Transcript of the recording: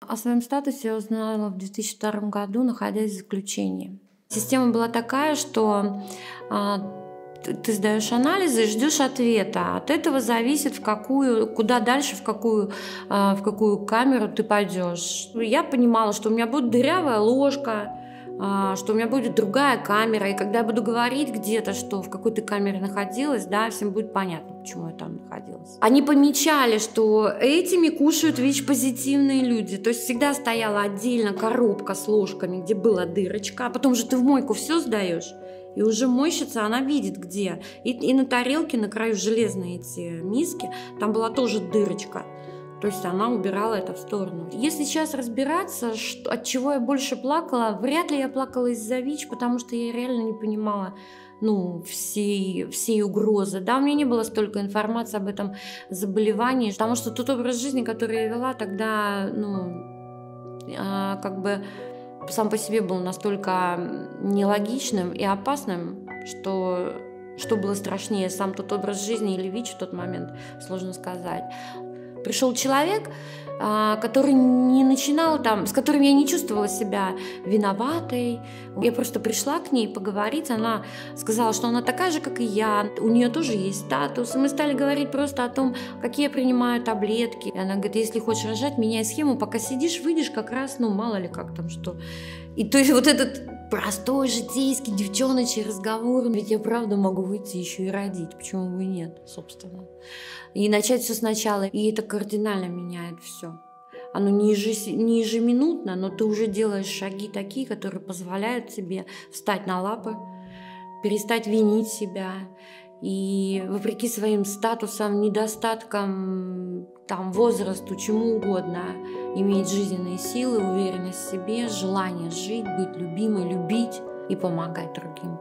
О своем статусе я узнала в 2002 году, находясь в заключении. Система была такая, что а, ты сдаешь анализы и ждешь ответа. От этого зависит, в какую, куда дальше, в какую, а, в какую камеру ты пойдешь. Я понимала, что у меня будет дырявая ложка, что у меня будет другая камера, и когда я буду говорить где-то, что в какой-то камере находилась, да, всем будет понятно, почему я там находилась. Они помечали, что этими кушают ВИЧ-позитивные люди, то есть всегда стояла отдельно коробка с ложками, где была дырочка, а потом же ты в мойку все сдаешь, и уже мойщица, она видит где. И, и на тарелке, на краю железные эти миски, там была тоже дырочка. То есть она убирала это в сторону. Если сейчас разбираться, что, от чего я больше плакала, вряд ли я плакала из-за ВИЧ, потому что я реально не понимала ну, всей, всей угрозы. Да, у меня не было столько информации об этом заболевании, потому что тот образ жизни, который я вела тогда, ну, э, как бы сам по себе был настолько нелогичным и опасным, что что было страшнее, сам тот образ жизни или ВИЧ в тот момент, сложно сказать пришел человек, а, который не начинал там, с которым я не чувствовала себя виноватой. Я просто пришла к ней поговорить, она сказала, что она такая же, как и я, у нее тоже есть статус. И мы стали говорить просто о том, какие я принимаю таблетки. И она говорит, если хочешь рожать, меняй схему, пока сидишь, выйдешь как раз, ну мало ли как там что. И то есть вот этот простой житейский девчоночий разговор, ведь я правда могу выйти еще и родить, почему бы и нет, собственно и начать все сначала. И это кардинально меняет все. Оно не, ежес... не ежеминутно, но ты уже делаешь шаги такие, которые позволяют тебе встать на лапы, перестать винить себя и вопреки своим статусам, недостаткам, там, возрасту, чему угодно, иметь жизненные силы, уверенность в себе, желание жить, быть любимой, любить и помогать другим.